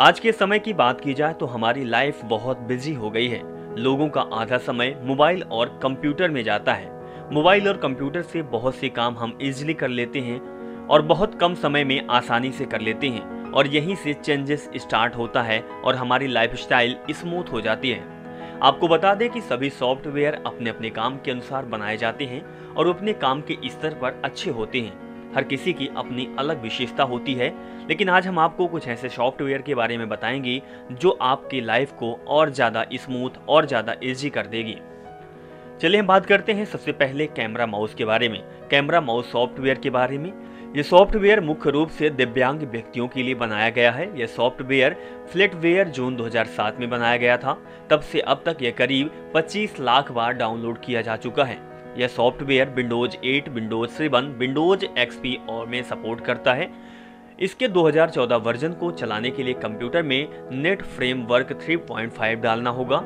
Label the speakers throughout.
Speaker 1: आज के समय की बात की जाए तो हमारी लाइफ बहुत बिज़ी हो गई है। लोगों का आधा समय मोबाइल और कंप्यूटर में जाता है। मोबाइल और कंप्यूटर से बहुत से काम हम इजीली कर लेते हैं और बहुत कम समय में आसानी से कर लेते हैं और यहीं से चेंजेस स्टार्ट होता है और हमारी लाइफस्टाइल स्मूथ हो जाती है। आपको बता दें कि सभी सॉफ्टवेयर अपने अपने काम के अनुसार बनाए जाते हैं और अपने काम के स्तर पर अच्छे होते हैं। हर किसी की अपनी अलग विशेषता होती है। लेकिन आज हम आपको कुछ ऐसे सॉफ्टवेयर के बारे में बताएँगे, जो आपकी लाइफ को और ज़्यादा स्मूथ और ज़्यादा ईजी कर देगी। चलिए हम बात करते हैं सबसे पहले कैमरा माउस के बारे में। कैमरा माउस सॉफ्टवेयर के बारे में। ये सॉफ्टवेयर मुख्य रूप से दिव्यांग व्यक्तियों के लिए बनाया गया है। यह सॉफ्टवेयर फ्लिटवेयर जून 2007 में बनाया गया था। तब से अब तक यह करीब 25 लाख बार डाउनलोड किया जा चुका है। यह software Windows 8, Windows 7, Windows XP और में सपोर्ट करता है। इसके 2014 वर्जन को चलाने के लिए कंप्यूटर में नेट फ्रेमवर्क 3.5 डालना होगा।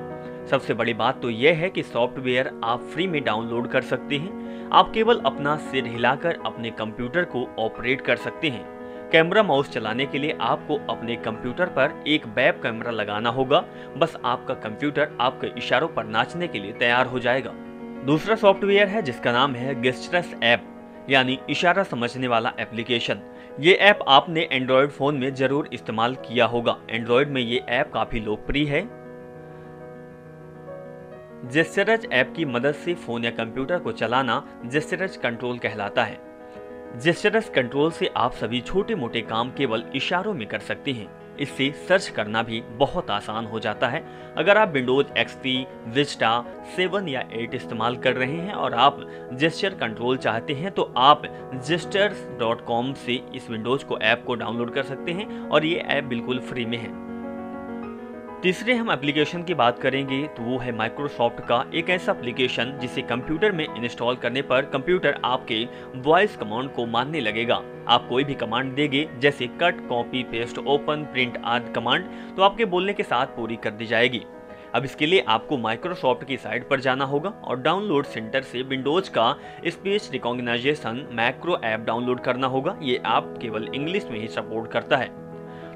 Speaker 1: सबसे बड़ी बात तो यह है कि सॉफ्टवेयर आप फ्री में डाउनलोड कर सकते हैं। आप केवल अपना सिर हिलाकर अपने कंप्यूटर को ऑपरेट कर सकते हैं। कैमरा माउस चलाने के लिए आपको अपने कंप्यूटर पर एक वेब कैमरा लगाना होगा। बस आपका कंप्यूटर आपके इशारों पर नाचने के लिए तैयार हो जाएगा। दूसरा सॉफ्टवेयर है जिसका नाम है गेस्टरस ऐप यानी इशारा समझने वाला एप्लीकेशन ये ऐप आपने एंड्रॉयड फ़ोन में ज़रूर इस्तेमाल किया होगा। एंड्रॉयड में ये ऐप काफ़ी लोकप्रिय है। जेस्टरज ऐप की मदद से फ़ोन या कंप्यूटर को चलाना जेस्टरज कंट्रोल कहलाता है। जेस्टरज कंट्रोल से आप सभी छोटे मोटे काम केवल इशारों में कर सकते हैं। इससे सर्च करना भी बहुत आसान हो जाता है। अगर आप विंडोज़ एक्सपी विस्टा, सेवन या एट इस्तेमाल कर रहे हैं और आप जेस्टर कंट्रोल चाहते हैं तो आप जेस्टर्स से इस विंडोज़ को ऐप को डाउनलोड कर सकते हैं और ये ऐप बिल्कुल फ्री में है। तीसरे हम एप्लीकेशन की बात करेंगे तो वो है माइक्रोसॉफ्ट का एक ऐसा एप्लीकेशन जिसे कंप्यूटर में इंस्टॉल करने पर कंप्यूटर आपके वॉइस कमांड को मानने लगेगा। आप कोई भी कमांड देंगे, जैसे cut copy paste open print आदि कमांड तो आपके बोलने के साथ पूरी कर दी जाएगी। अब इसके लिए आपको माइक्रोसॉफ्ट की साइट पर जाना होगा और डाउनलोड सेंटर से विंडोज़ का speech recognition macro app download करना होगा। ये ऐप केवल इंग्लिश में ही सपोर्ट करता है।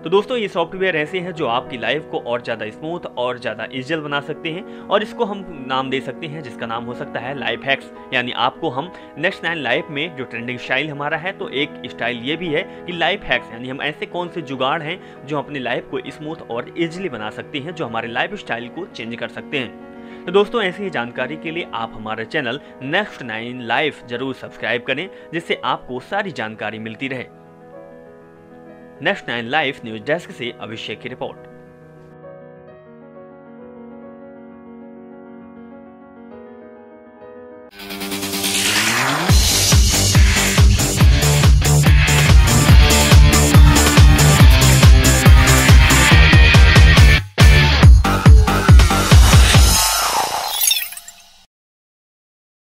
Speaker 1: तो दोस्तों, ये सॉफ्टवेयर ऐसे हैं जो आपकी लाइफ को और ज़्यादा स्मूथ और ज़्यादा इजल बना सकते हैं और इसको हम नाम दे सकते हैं, जिसका नाम हो सकता है लाइफ हैक्स यानी आपको हम नेक्स्ट नाइन लाइफ में जो ट्रेंडिंग स्टाइल हमारा है तो एक स्टाइल ये भी है कि लाइफ हैक्स यानी हम ऐसे कौन से जुगाड़ हैं जो अपनी लाइफ को स्मूथ और इजिली बना सकते हैं, जो हमारे लाइफ स्टाइल को चेंज कर सकते हैं। तो दोस्तों, ऐसी ही जानकारी के लिए आप हमारे चैनल नेक्स्ट नाइन लाइफ ज़रूर सब्सक्राइब करें, जिससे आपको सारी जानकारी मिलती रहे। Next nine live news desk से अभिषेक की रिपोर्ट।